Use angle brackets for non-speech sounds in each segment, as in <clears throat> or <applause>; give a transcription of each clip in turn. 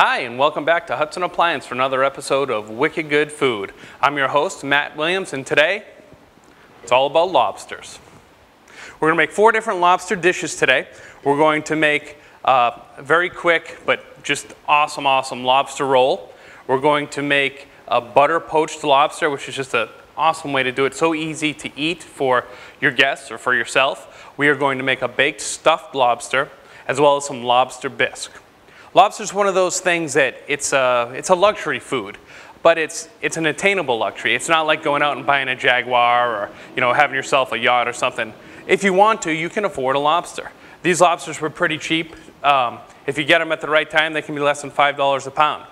Hi, and welcome back to Hudson Appliance for another episode of Wicked Good Food. I'm your host, Matt Williams, and today it's all about lobsters. We're going to make four different lobster dishes today. We're going to make a very quick but just awesome, awesome lobster roll. We're going to make a butter poached lobster, which is just an awesome way to do it. So easy to eat for your guests or for yourself. We are going to make a baked stuffed lobster as well as some lobster bisque. Lobster is one of those things that it's a, it's a luxury food, but it's, it's an attainable luxury. It's not like going out and buying a Jaguar or you know, having yourself a yacht or something. If you want to, you can afford a lobster. These lobsters were pretty cheap. Um, if you get them at the right time, they can be less than $5 a pound.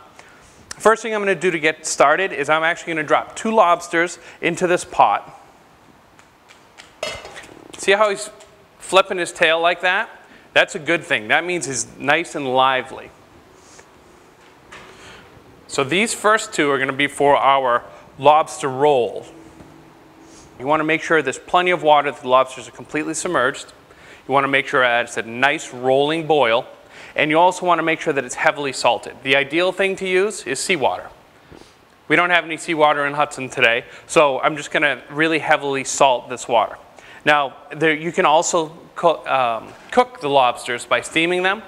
First thing I'm going to do to get started is I'm actually going to drop two lobsters into this pot. See how he's flipping his tail like that? That's a good thing. That means he's nice and lively. So these first two are going to be for our lobster roll. You want to make sure there's plenty of water, that the lobsters are completely submerged. You want to make sure it's a nice rolling boil. And you also want to make sure that it's heavily salted. The ideal thing to use is seawater. We don't have any seawater in Hudson today, so I'm just going to really heavily salt this water. Now, there, you can also cook, um, cook the lobsters by steaming them,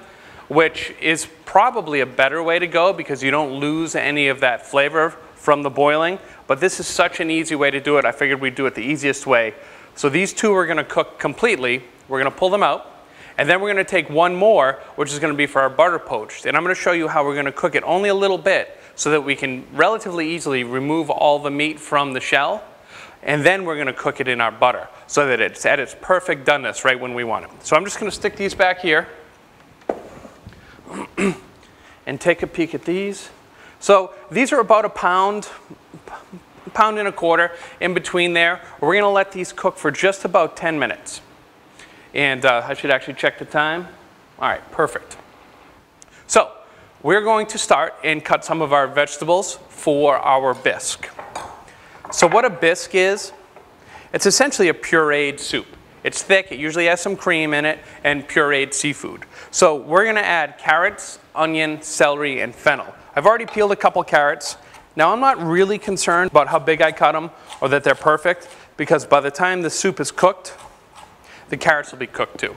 which is probably a better way to go because you don't lose any of that flavor from the boiling. But this is such an easy way to do it, I figured we'd do it the easiest way. So these two are going to cook completely. We're going to pull them out. And then we're going to take one more, which is going to be for our butter poached. And I'm going to show you how we're going to cook it only a little bit so that we can relatively easily remove all the meat from the shell and then we're going to cook it in our butter so that it's at its perfect doneness right when we want it. So I'm just going to stick these back here <clears throat> and take a peek at these. So these are about a pound, pound and a quarter in between there. We're going to let these cook for just about 10 minutes. And uh, I should actually check the time. All right, perfect. So we're going to start and cut some of our vegetables for our bisque. So what a bisque is, it's essentially a pureed soup. It's thick, it usually has some cream in it, and pureed seafood. So we're gonna add carrots, onion, celery, and fennel. I've already peeled a couple carrots. Now I'm not really concerned about how big I cut them or that they're perfect because by the time the soup is cooked, the carrots will be cooked too.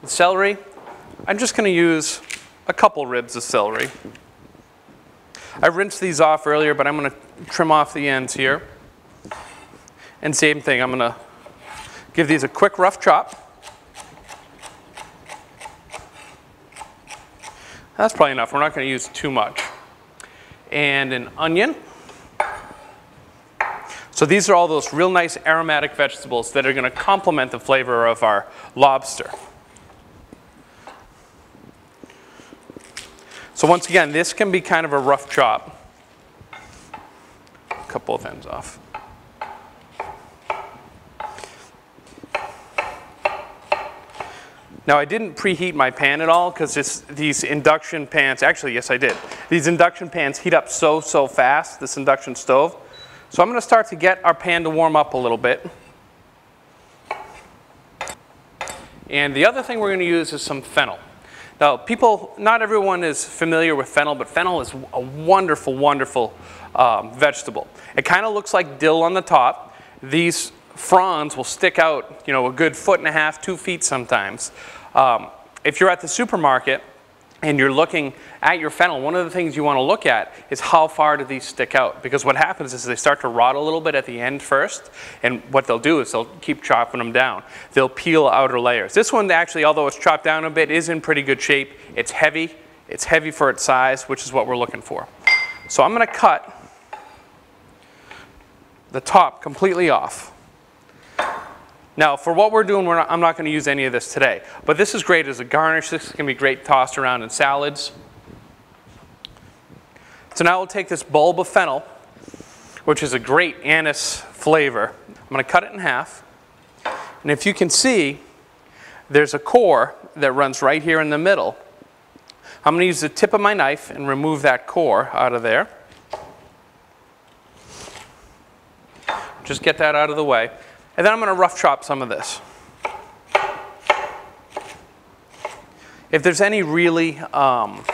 The celery, I'm just gonna use a couple ribs of celery. I rinsed these off earlier, but I'm going to trim off the ends here. And same thing, I'm going to give these a quick rough chop. That's probably enough. We're not going to use too much. And an onion. So these are all those real nice aromatic vegetables that are going to complement the flavor of our lobster. So once again, this can be kind of a rough chop. Couple of ends off. Now I didn't preheat my pan at all because these induction pans, actually yes I did. These induction pans heat up so, so fast, this induction stove. So I'm going to start to get our pan to warm up a little bit. And the other thing we're going to use is some fennel. Now, people, not everyone is familiar with fennel, but fennel is a wonderful, wonderful um, vegetable. It kind of looks like dill on the top. These fronds will stick out, you know, a good foot and a half, two feet sometimes. Um, if you're at the supermarket and you're looking at your fennel, one of the things you want to look at is how far do these stick out? Because what happens is they start to rot a little bit at the end first, and what they'll do is they'll keep chopping them down. They'll peel outer layers. This one actually, although it's chopped down a bit, is in pretty good shape. It's heavy. It's heavy for its size, which is what we're looking for. So I'm going to cut the top completely off. Now, for what we're doing, we're not, I'm not going to use any of this today. But this is great as a garnish. This can be great tossed around in salads. So now we'll take this bulb of fennel, which is a great anise flavor. I'm going to cut it in half. And if you can see, there's a core that runs right here in the middle. I'm going to use the tip of my knife and remove that core out of there. Just get that out of the way. And then I'm going to rough chop some of this. If there's any really um,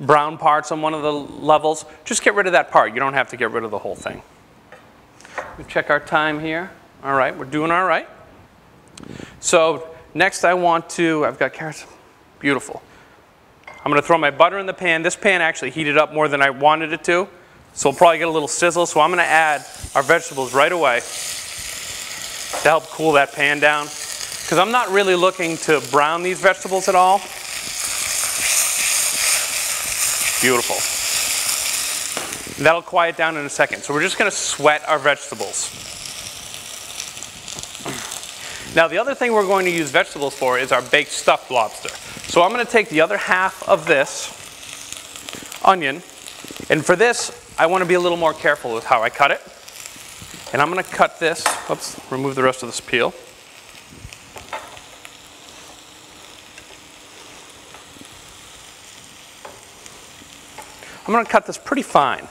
brown parts on one of the levels, just get rid of that part. You don't have to get rid of the whole thing. We check our time here. All right, we're doing all right. So next I want to, I've got carrots, beautiful. I'm gonna throw my butter in the pan. This pan actually heated up more than I wanted it to, so we'll probably get a little sizzle. So I'm gonna add our vegetables right away to help cool that pan down. Because I'm not really looking to brown these vegetables at all. Beautiful. That'll quiet down in a second. So we're just gonna sweat our vegetables. Now the other thing we're going to use vegetables for is our baked stuffed lobster. So I'm gonna take the other half of this onion, and for this, I wanna be a little more careful with how I cut it. And I'm gonna cut this, Let's remove the rest of this peel. I'm going to cut this pretty fine.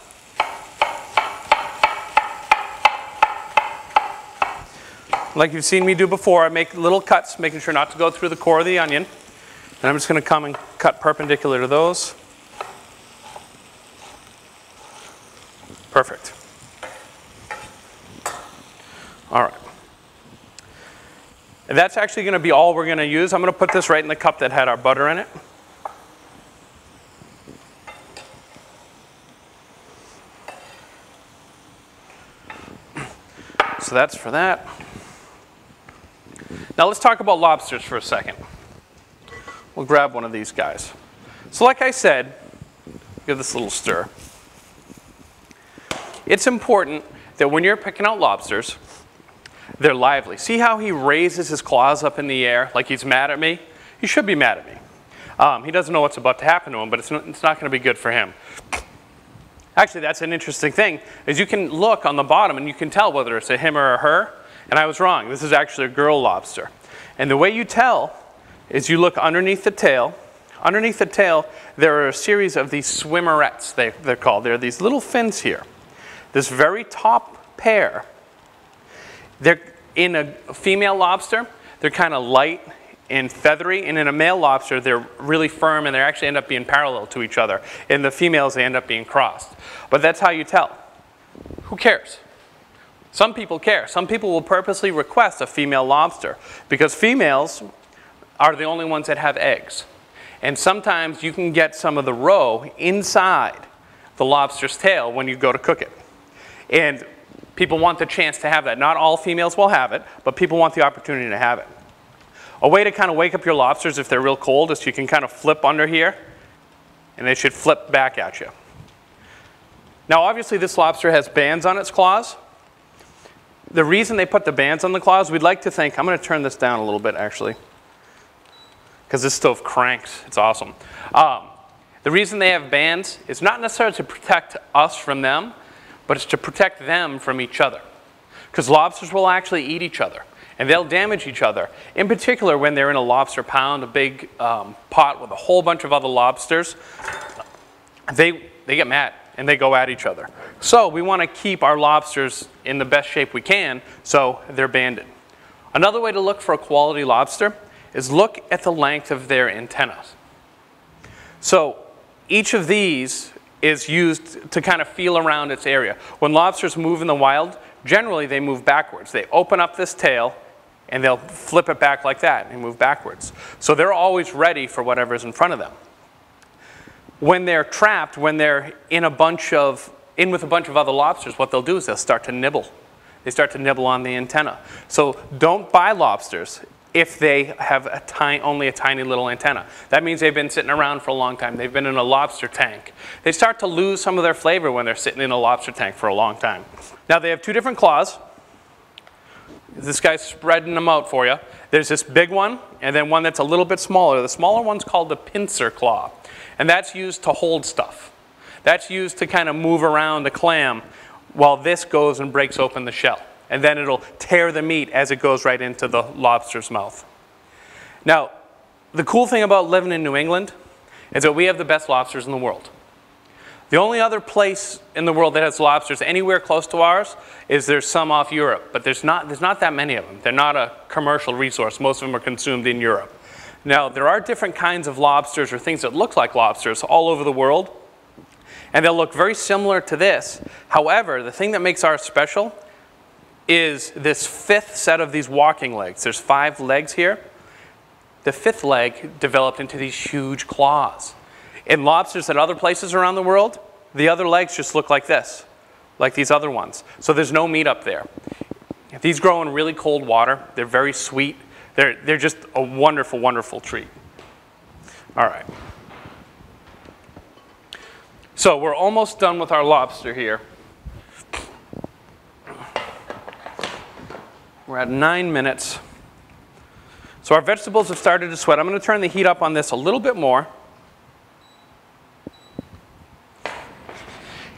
Like you've seen me do before, I make little cuts, making sure not to go through the core of the onion. And I'm just going to come and cut perpendicular to those. Perfect. All right. And that's actually going to be all we're going to use. I'm going to put this right in the cup that had our butter in it. So that's for that. Now let's talk about lobsters for a second. We'll grab one of these guys. So like I said, give this a little stir. It's important that when you're picking out lobsters, they're lively. See how he raises his claws up in the air like he's mad at me? He should be mad at me. Um, he doesn't know what's about to happen to him, but it's not, it's not going to be good for him. Actually, that's an interesting thing, is you can look on the bottom and you can tell whether it's a him or a her. And I was wrong. This is actually a girl lobster. And the way you tell is you look underneath the tail. Underneath the tail, there are a series of these swimmerets, they, they're called. There are these little fins here. This very top pair, they're in a female lobster, they're kind of light and feathery, and in a male lobster, they're really firm and they actually end up being parallel to each other. In the females, they end up being crossed. But that's how you tell. Who cares? Some people care. Some people will purposely request a female lobster because females are the only ones that have eggs. And sometimes you can get some of the roe inside the lobster's tail when you go to cook it. And people want the chance to have that. Not all females will have it, but people want the opportunity to have it. A way to kind of wake up your lobsters if they're real cold is you can kind of flip under here and they should flip back at you. Now obviously this lobster has bands on its claws. The reason they put the bands on the claws, we'd like to think, I'm going to turn this down a little bit actually, because this stove cranks, it's awesome. Um, the reason they have bands is not necessarily to protect us from them, but it's to protect them from each other. Because lobsters will actually eat each other and they'll damage each other. In particular, when they're in a lobster pound, a big um, pot with a whole bunch of other lobsters, they, they get mad and they go at each other. So we want to keep our lobsters in the best shape we can, so they're banded. Another way to look for a quality lobster is look at the length of their antennas. So each of these is used to kind of feel around its area. When lobsters move in the wild, generally they move backwards. They open up this tail and they'll flip it back like that and move backwards. So they're always ready for whatever's in front of them. When they're trapped, when they're in a bunch of, in with a bunch of other lobsters, what they'll do is they'll start to nibble. They start to nibble on the antenna. So don't buy lobsters if they have a only a tiny little antenna. That means they've been sitting around for a long time. They've been in a lobster tank. They start to lose some of their flavor when they're sitting in a lobster tank for a long time. Now they have two different claws. This guy's spreading them out for you. There's this big one, and then one that's a little bit smaller. The smaller one's called the pincer claw, and that's used to hold stuff. That's used to kind of move around the clam while this goes and breaks open the shell. And then it'll tear the meat as it goes right into the lobster's mouth. Now, the cool thing about living in New England is that we have the best lobsters in the world. The only other place in the world that has lobsters anywhere close to ours is there's some off Europe, but there's not, there's not that many of them. They're not a commercial resource. Most of them are consumed in Europe. Now, there are different kinds of lobsters or things that look like lobsters all over the world, and they'll look very similar to this. However, the thing that makes ours special is this fifth set of these walking legs. There's five legs here. The fifth leg developed into these huge claws. In lobsters at other places around the world, the other legs just look like this, like these other ones. So there's no meat up there. These grow in really cold water. They're very sweet. They're, they're just a wonderful, wonderful treat. All right. So we're almost done with our lobster here. We're at nine minutes. So our vegetables have started to sweat. I'm going to turn the heat up on this a little bit more.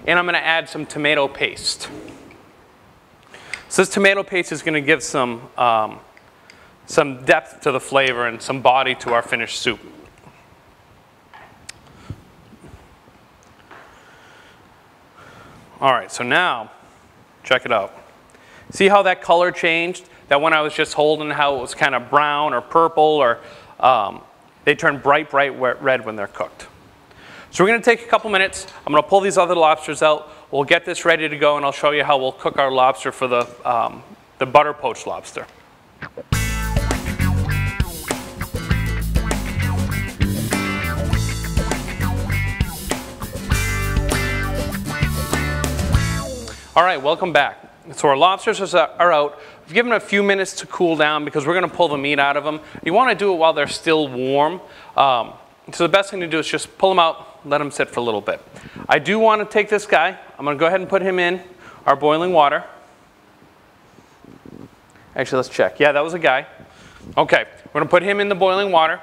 And I'm going to add some tomato paste. So this tomato paste is going to give some, um, some depth to the flavor and some body to our finished soup. All right, so now, check it out. See how that color changed? That when I was just holding, how it was kind of brown or purple, or um, they turn bright, bright red when they're cooked. So we're going to take a couple minutes. I'm going to pull these other lobsters out. We'll get this ready to go, and I'll show you how we'll cook our lobster for the, um, the butter poached lobster. All right, welcome back. So our lobsters are out. We've given them a few minutes to cool down because we're going to pull the meat out of them. You want to do it while they're still warm. Um, so the best thing to do is just pull them out, let them sit for a little bit. I do want to take this guy. I'm going to go ahead and put him in our boiling water. Actually, let's check. Yeah, that was a guy. Okay, we're going to put him in the boiling water.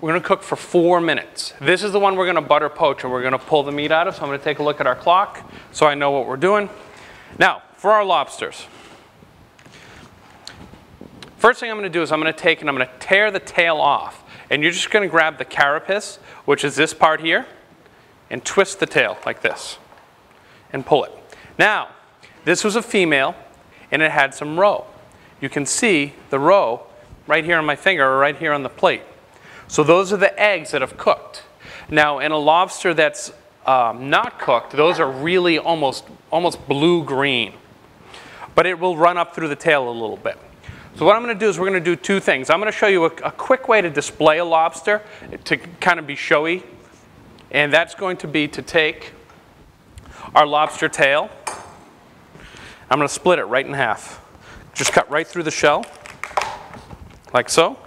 We're going to cook for four minutes. This is the one we're going to butter poach and we're going to pull the meat out of. So I'm going to take a look at our clock so I know what we're doing. Now, for our lobsters. First thing I'm going to do is I'm going to take and I'm going to tear the tail off. And you're just going to grab the carapace, which is this part here, and twist the tail like this and pull it. Now, this was a female and it had some roe. You can see the roe right here on my finger or right here on the plate. So those are the eggs that have cooked. Now, in a lobster that's um, not cooked, those are really almost, almost blue-green. But it will run up through the tail a little bit. So what I'm going to do is we're going to do two things. I'm going to show you a, a quick way to display a lobster eh, to kind of be showy. And that's going to be to take our lobster tail. I'm going to split it right in half. Just cut right through the shell, like so.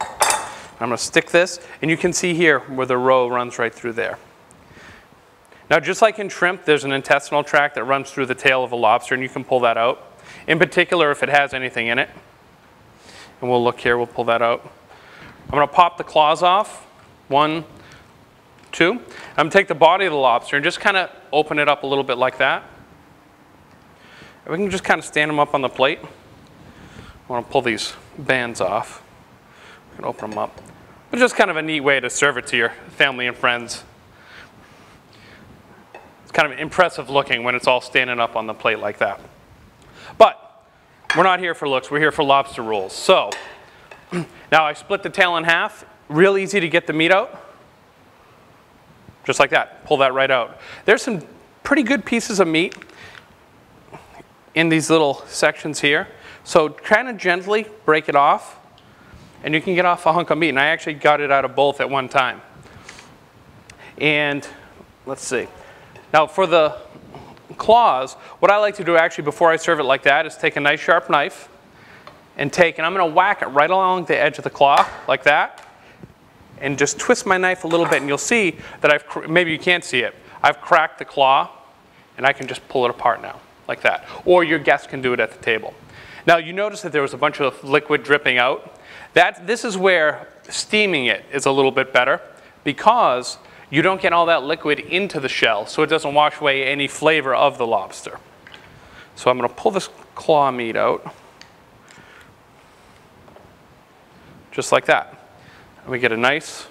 I'm going to stick this, and you can see here where the roe runs right through there. Now, just like in shrimp, there's an intestinal tract that runs through the tail of a lobster, and you can pull that out. In particular, if it has anything in it. And we'll look here, we'll pull that out. I'm going to pop the claws off. One, two. I'm going to take the body of the lobster and just kind of open it up a little bit like that. And we can just kind of stand them up on the plate. I want to pull these bands off. can open them up. It's just kind of a neat way to serve it to your family and friends. Kind of impressive looking when it's all standing up on the plate like that. But we're not here for looks, we're here for lobster rolls. So <clears throat> now I split the tail in half, real easy to get the meat out. Just like that, pull that right out. There's some pretty good pieces of meat in these little sections here. So kind of gently break it off and you can get off a hunk of meat. And I actually got it out of both at one time. And let's see. Now for the claws, what I like to do actually before I serve it like that is take a nice sharp knife and take, and I'm going to whack it right along the edge of the claw like that and just twist my knife a little bit and you'll see that I've, maybe you can't see it, I've cracked the claw and I can just pull it apart now like that. Or your guest can do it at the table. Now you notice that there was a bunch of liquid dripping out. That, this is where steaming it is a little bit better because you don't get all that liquid into the shell so it doesn't wash away any flavor of the lobster. So I'm going to pull this claw meat out just like that. And we get a nice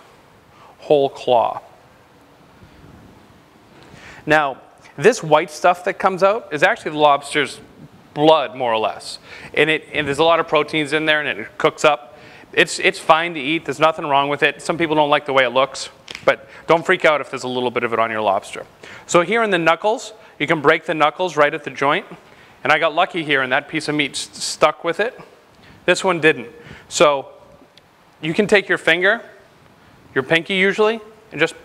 whole claw. Now, this white stuff that comes out is actually the lobster's blood, more or less. And, it, and there's a lot of proteins in there and it cooks up. It's, it's fine to eat. There's nothing wrong with it. Some people don't like the way it looks, but don't freak out if there's a little bit of it on your lobster. So here in the knuckles, you can break the knuckles right at the joint. And I got lucky here and that piece of meat stuck with it. This one didn't. So you can take your finger, your pinky usually, and just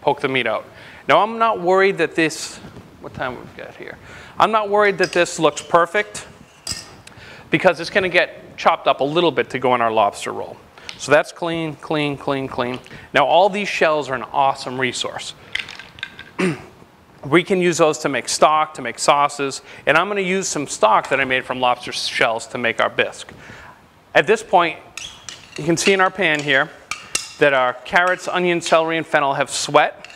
poke the meat out. Now I'm not worried that this, what time we've got here? I'm not worried that this looks perfect because it's gonna get chopped up a little bit to go on our lobster roll. So that's clean, clean, clean, clean. Now all these shells are an awesome resource. <clears throat> we can use those to make stock, to make sauces, and I'm gonna use some stock that I made from lobster shells to make our bisque. At this point, you can see in our pan here that our carrots, onion, celery, and fennel have sweat.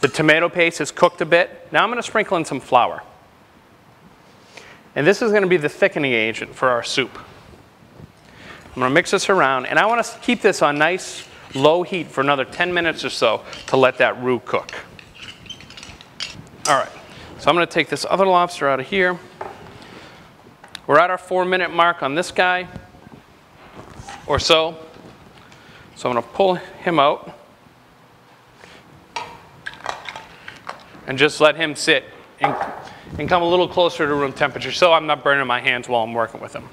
The tomato paste is cooked a bit. Now I'm gonna sprinkle in some flour. And this is gonna be the thickening agent for our soup. I'm gonna mix this around, and I wanna keep this on nice low heat for another 10 minutes or so to let that roux cook. All right, so I'm gonna take this other lobster out of here. We're at our four minute mark on this guy, or so. So I'm gonna pull him out and just let him sit and, and come a little closer to room temperature so I'm not burning my hands while I'm working with him.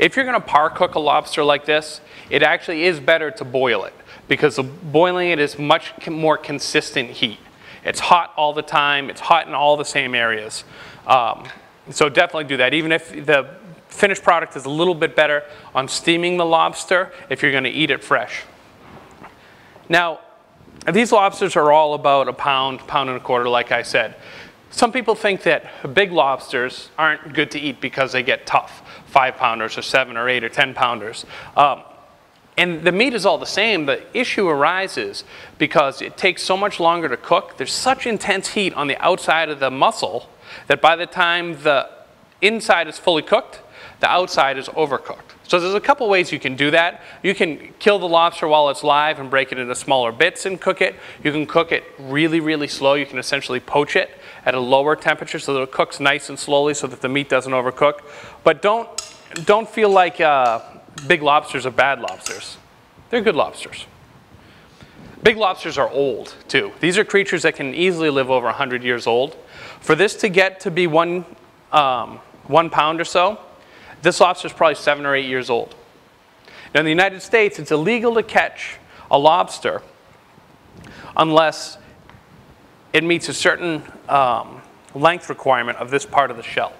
If you're gonna par cook a lobster like this, it actually is better to boil it because boiling it is much more consistent heat. It's hot all the time. It's hot in all the same areas. Um, so definitely do that. Even if the finished product is a little bit better on steaming the lobster if you're going to eat it fresh. Now, these lobsters are all about a pound, pound and a quarter, like I said. Some people think that big lobsters aren't good to eat because they get tough, five pounders or seven or eight or 10 pounders. Um, and the meat is all the same. The issue arises because it takes so much longer to cook. There's such intense heat on the outside of the muscle that by the time the inside is fully cooked, the outside is overcooked. So there's a couple ways you can do that. You can kill the lobster while it's live and break it into smaller bits and cook it. You can cook it really, really slow. You can essentially poach it at a lower temperature so that it cooks nice and slowly so that the meat doesn't overcook. But don't, don't feel like uh, big lobsters are bad lobsters. They're good lobsters. Big lobsters are old, too. These are creatures that can easily live over 100 years old. For this to get to be one, um, one pound or so, this lobster is probably seven or eight years old. Now, in the United States, it's illegal to catch a lobster unless it meets a certain um, length requirement of this part of the shell.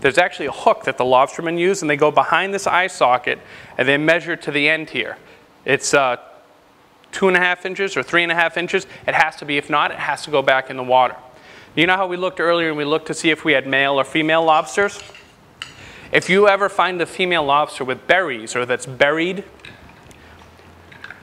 There's actually a hook that the lobstermen use, and they go behind this eye socket and they measure to the end here. It's uh, two and a half inches or three and a half inches. It has to be. If not, it has to go back in the water. You know how we looked earlier and we looked to see if we had male or female lobsters? If you ever find a female lobster with berries or that's berried,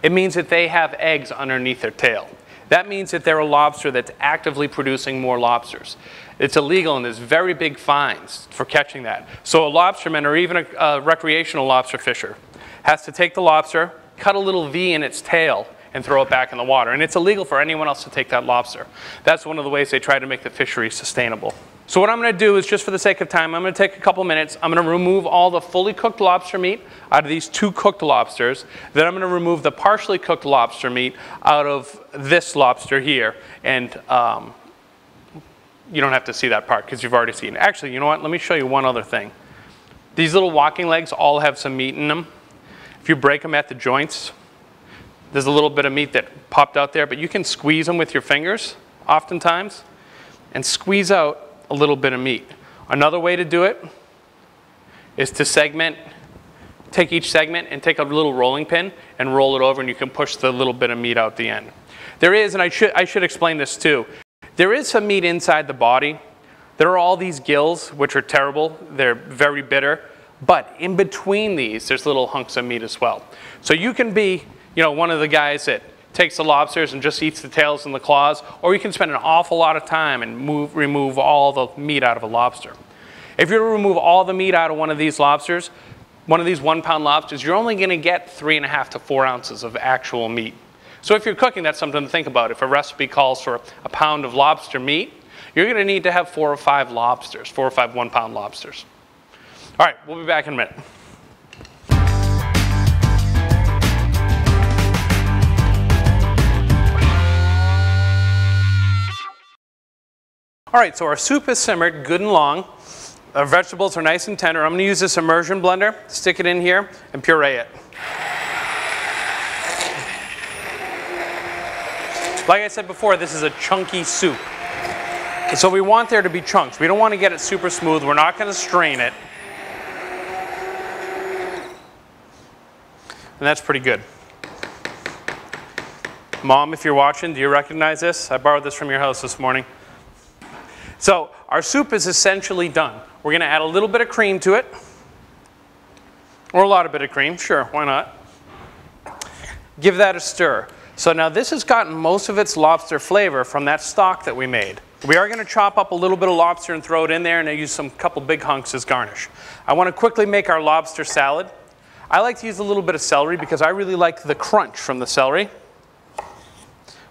it means that they have eggs underneath their tail. That means that they're a lobster that's actively producing more lobsters. It's illegal and there's very big fines for catching that. So a lobsterman or even a, a recreational lobster fisher has to take the lobster, cut a little V in its tail, and throw it back in the water. And it's illegal for anyone else to take that lobster. That's one of the ways they try to make the fishery sustainable. So what I'm going to do is just for the sake of time, I'm going to take a couple minutes. I'm going to remove all the fully cooked lobster meat out of these two cooked lobsters. Then I'm going to remove the partially cooked lobster meat out of this lobster here. And um, you don't have to see that part because you've already seen. Actually, you know what? Let me show you one other thing. These little walking legs all have some meat in them. If you break them at the joints, there's a little bit of meat that popped out there, but you can squeeze them with your fingers oftentimes and squeeze out a little bit of meat. Another way to do it is to segment, take each segment and take a little rolling pin and roll it over and you can push the little bit of meat out the end. There is, and I should, I should explain this too, there is some meat inside the body. There are all these gills, which are terrible. They're very bitter. But in between these, there's little hunks of meat as well. So you can be, you know, one of the guys that takes the lobsters and just eats the tails and the claws, or you can spend an awful lot of time and move, remove all the meat out of a lobster. If you remove all the meat out of one of these lobsters, one of these one pound lobsters, you're only gonna get three and a half to four ounces of actual meat. So if you're cooking, that's something to think about. If a recipe calls for a pound of lobster meat, you're gonna need to have four or five lobsters, four or five one pound lobsters. All right, we'll be back in a minute. All right, so our soup is simmered good and long. Our vegetables are nice and tender. I'm going to use this immersion blender, stick it in here, and puree it. Like I said before, this is a chunky soup. So we want there to be chunks. We don't want to get it super smooth. We're not going to strain it. And that's pretty good. Mom, if you're watching, do you recognize this? I borrowed this from your house this morning. So our soup is essentially done. We're going to add a little bit of cream to it. Or a lot of bit of cream, sure, why not? Give that a stir. So now this has gotten most of its lobster flavor from that stock that we made. We are going to chop up a little bit of lobster and throw it in there and I use some couple big hunks as garnish. I want to quickly make our lobster salad. I like to use a little bit of celery because I really like the crunch from the celery.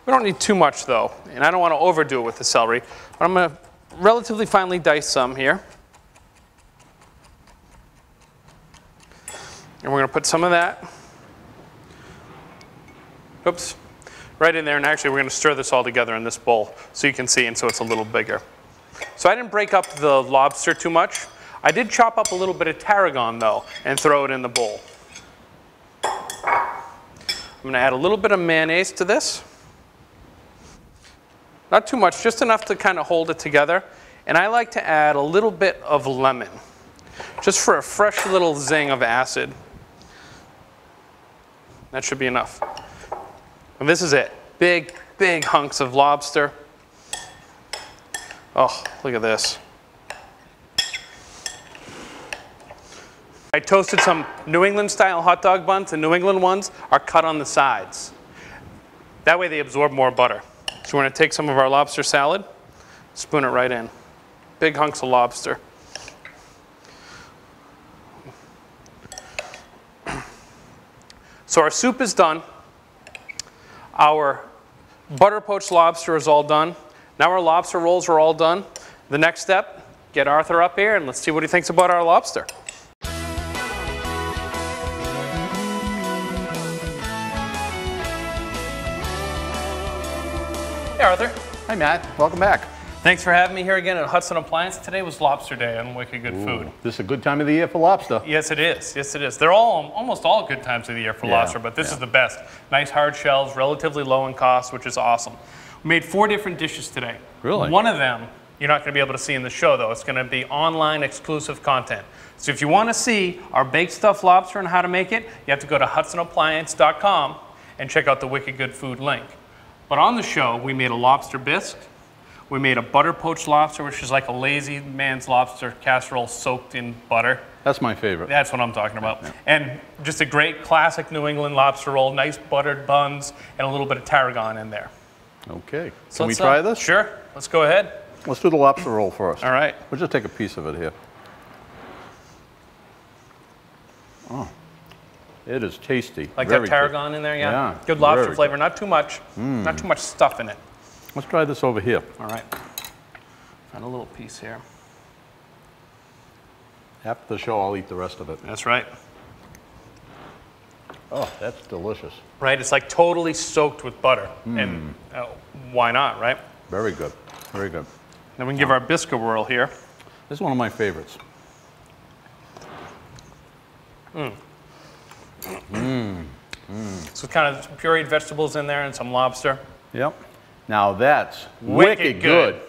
We don't need too much though, and I don't want to overdo it with the celery. But I'm going to relatively finely dice some here. And we're going to put some of that oops, right in there. And actually, we're going to stir this all together in this bowl so you can see, and so it's a little bigger. So I didn't break up the lobster too much. I did chop up a little bit of tarragon, though, and throw it in the bowl. I'm going to add a little bit of mayonnaise to this. Not too much, just enough to kind of hold it together. And I like to add a little bit of lemon, just for a fresh little zing of acid. That should be enough. And this is it. Big, big hunks of lobster. Oh, look at this. I toasted some New England style hot dog buns. The New England ones are cut on the sides. That way they absorb more butter. So we're going to take some of our lobster salad, spoon it right in. Big hunks of lobster. So our soup is done. Our butter poached lobster is all done. Now our lobster rolls are all done. The next step, get Arthur up here and let's see what he thinks about our lobster. Hey Arthur. Hi Matt, welcome back. Thanks for having me here again at Hudson Appliance. Today was lobster day on Wicked Good Food. This is a good time of the year for lobster. Yes, it is. Yes, it is. They're all almost all good times of the year for Yeah, lobster, but this yeah. is the best. Nice hard shells, relatively low in cost, which is awesome. We made four different dishes today. Really? One of them you're not going to be able to see in the show, though. It's going to be online exclusive content. So if you want to see our baked stuffed lobster and how to make it, you have to go to hudsonappliance.com and check out the Wicked Good Food link. But on the show, we made a lobster bisque. We made a butter poached lobster, which is like a lazy man's lobster casserole soaked in butter. That's my favorite. That's what I'm talking about. And just a great classic New England lobster roll, nice buttered buns, and a little bit of tarragon in there. Okay. So Can we let's, uh, try this? Sure. Let's go ahead. Let's do the lobster roll first. All right. We'll just take a piece of it here. Oh, it is tasty. Like Very that tarragon in there, yeah? Yeah, Good lobster flavor, not too much. Mm. Not too much stuff in it. Let's try this over here. All right. Find a little piece here. After the show, I'll eat the rest of it. That's right. Oh, that's delicious. Right? It's like totally soaked with butter. Mm. And uh, why not, right? Very good. Very good. Then we can give our biscuit whirl here. This is one of my favorites. Mm. Mm. So kind of pureed vegetables in there and some lobster. Yep. Now that's Wicked wicked, good. good.